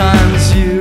sometimes you